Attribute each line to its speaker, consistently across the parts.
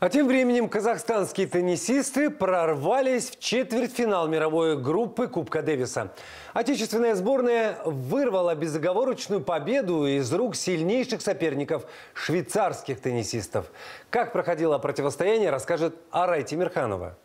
Speaker 1: А тем временем казахстанские теннисисты прорвались в четвертьфинал мировой группы Кубка Дэвиса. Отечественная сборная вырвала безоговорочную победу из рук сильнейших соперников – швейцарских теннисистов. Как проходило противостояние, расскажет Арай Тимирханова.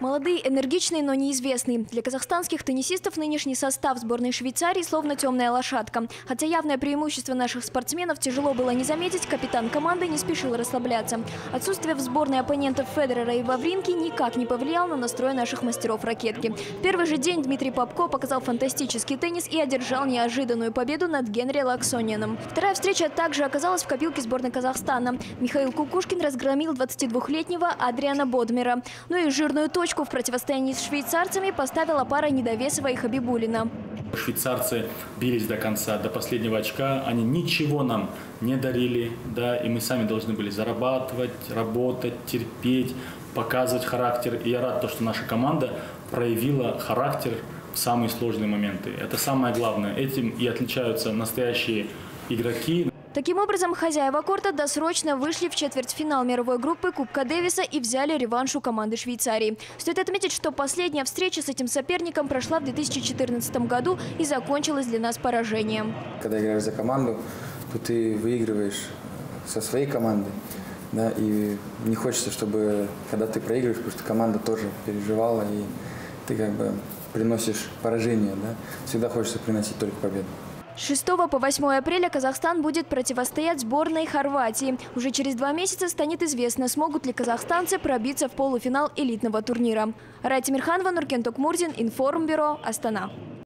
Speaker 2: Молодые, энергичные, но неизвестные. Для казахстанских теннисистов нынешний состав сборной Швейцарии словно темная лошадка. Хотя явное преимущество наших спортсменов тяжело было не заметить, капитан команды не спешил расслабляться. Отсутствие в сборной оппонентов Федерера и Вавринки никак не повлияло на настрой наших мастеров ракетки. В первый же день Дмитрий Попко показал фантастический теннис и одержал неожиданную победу над Генри Лаксонианом. Вторая встреча также оказалась в копилке сборной Казахстана. Михаил Кукушкин разгромил 22-летнего Адриана Бодмера. Ну и жирную точку точку в противостоянии с швейцарцами поставила пара Недовесова и Хабибулина.
Speaker 3: Швейцарцы бились до конца, до последнего очка. Они ничего нам не дарили, да, и мы сами должны были зарабатывать, работать, терпеть, показывать характер. И я рад, что наша команда проявила характер в самые сложные моменты. Это самое главное. Этим и отличаются настоящие игроки.
Speaker 2: Таким образом, хозяева корта досрочно вышли в четвертьфинал мировой группы Кубка Дэвиса и взяли реванш у команды Швейцарии. Стоит отметить, что последняя встреча с этим соперником прошла в 2014 году и закончилась для нас поражением.
Speaker 4: Когда играешь за команду, то ты выигрываешь со своей командой. Да, и не хочется, чтобы когда ты проигрываешь, потому что команда тоже переживала, и ты как бы приносишь поражение. Да? Всегда хочется приносить только победу.
Speaker 2: С 6 по 8 апреля Казахстан будет противостоять сборной Хорватии. Уже через два месяца станет известно, смогут ли казахстанцы пробиться в полуфинал элитного турнира. Рати Мирханова, Нуркен Токмурзин, Информбюро, Астана.